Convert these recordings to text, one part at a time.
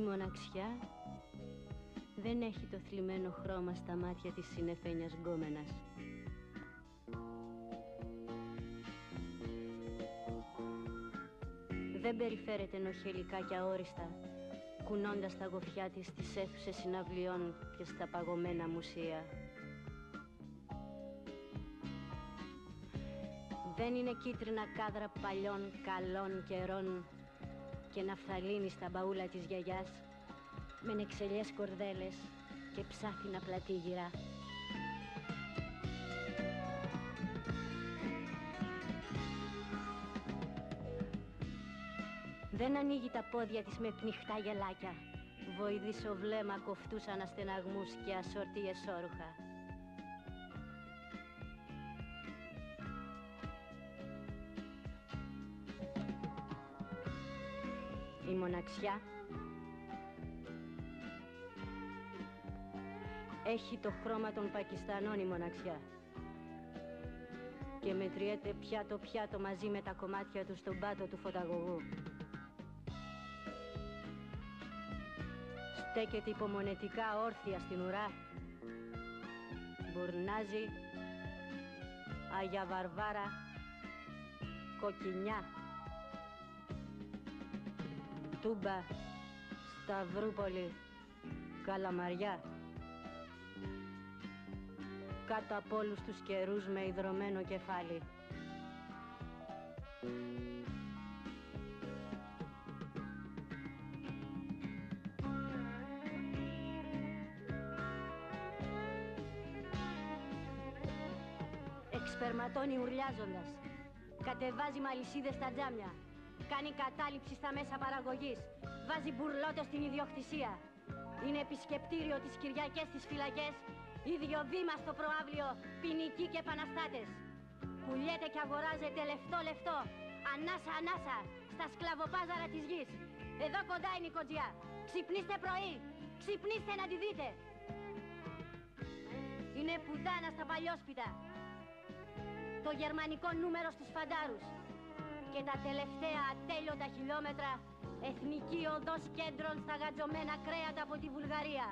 μοναξιά δεν έχει το θλιμμένο χρώμα στα μάτια της συνεφένιας γκόμενας. Δεν περιφέρεται νοχελικά και αόριστα, κουνώντας τα γοφιά της στις αίθουσες συναυλιών και στα παγωμένα μουσεία. Δεν είναι κίτρινα κάδρα παλιών καλών καιρών και ναφθαλίνη στα μπαούλα της γιαγιάς με νεξελιές κορδέλες και ψάθινα πλατήγυρα. Δεν ανοίγει τα πόδια της με πνιχτά γελάκια. Βοηδίσο βλέμμα κοφτούσαν αστεναγμούς και ασορτίες όρουχα. Μοναξιά έχει το χρώμα των Πακιστανών η μοναξιά και μετριέται πιάτο πιάτο μαζί με τα κομμάτια του στον πάτο του φωταγωγού. Στέκεται υπομονετικά όρθια στην ουρά. Μπουρνάζει Αγία Βαρβάρα Κοκκινιά Τούμπα Σταυρούπολη Καλαμαριά κάτω από όλους τους καιρούς με ιδρωμένο κεφάλι. Εξπερματώνει ουρλιάζοντας. Κατεβάζει μαλισίδες στα τζάμια. Κάνει κατάληψη στα μέσα παραγωγής. Βάζει μπουρλότο στην ιδιοκτησία. Είναι επισκεπτήριο τις Κυριακές στις φυλακές Ίδιο βήμα στο προάβλιο, ποινικοί και επαναστάτες. Πουλιέται και αγοράζεται λεφτό λεφτό, ανάσα ανάσα, στα σκλαβοπάζαρα της γης. Εδώ κοντά είναι η κοντζιά. Ξυπνήστε πρωί, ξυπνήστε να τη δείτε. Είναι πουτάνα στα παλιόσπιτα. Το γερμανικό νούμερο στους φαντάρους. Και τα τελευταία ατέλειωτα χιλιόμετρα εθνική οδός κέντρων στα γατζωμένα κρέατα από τη Βουλγαρία.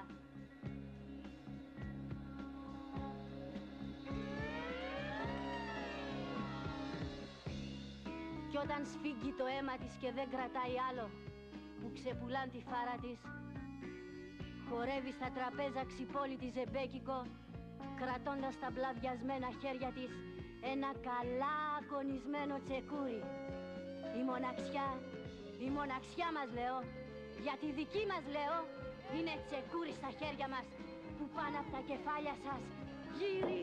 Κι όταν σφίγγει το αίμα της και δεν κρατάει άλλο που ξεπουλάν τη φάρα της χορεύει στα τραπέζα ξυπόλυτη ζεμπέκικο κρατώντας τα μπλαδιασμένα χέρια της ένα καλά ακονισμένο τσεκούρι. Η μοναξιά, η μοναξιά μας λέω, για τη δική μας λέω, είναι τσεκούρι στα χέρια μας που πάνω από τα κεφάλια σας γυρίζει, γυρίζει, γυρίζει,